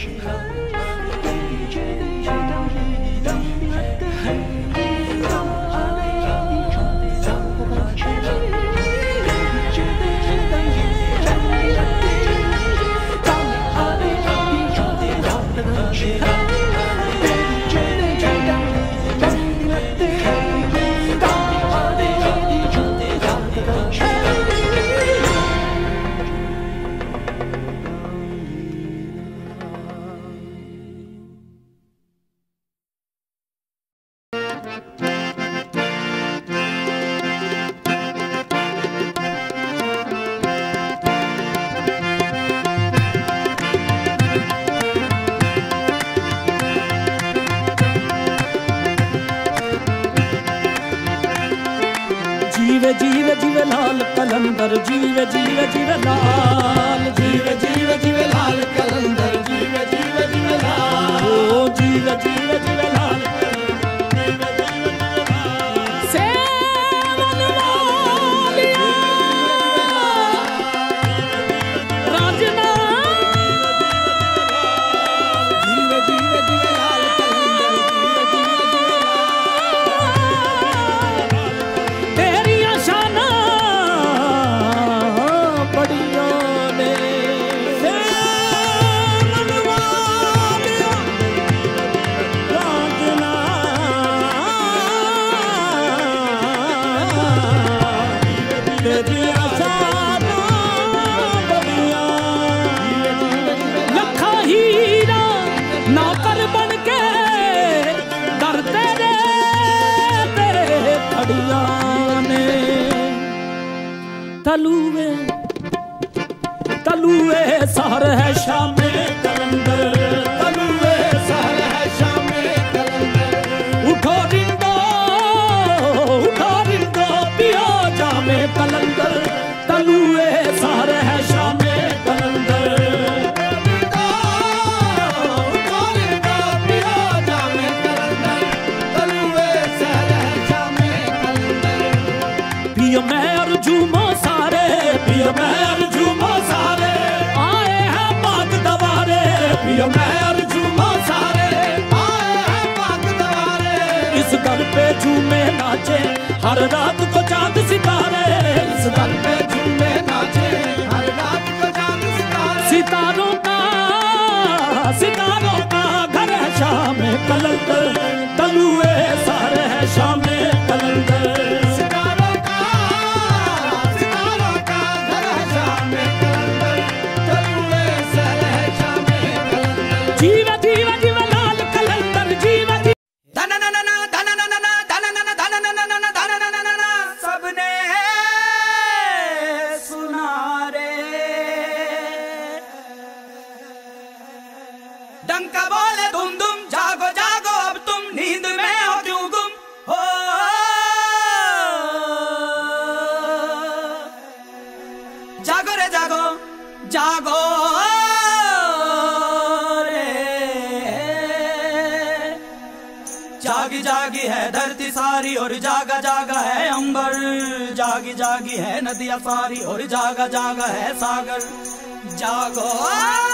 谁还 पियो मैं अर्जू सारे ਯੋ ਮਹਿਰ ਸਾਰੇ ਇਸ ਦਰ ਪੇ ਝੂਮੇ ਨਾਚੇ ਹਰ ਰਾਤ जागो रे। जागी जागी है धरती सारी और जागा जागा है अंबर। जागी जागी है नदियाँ सारी और जागा जागा है सागर। जागो।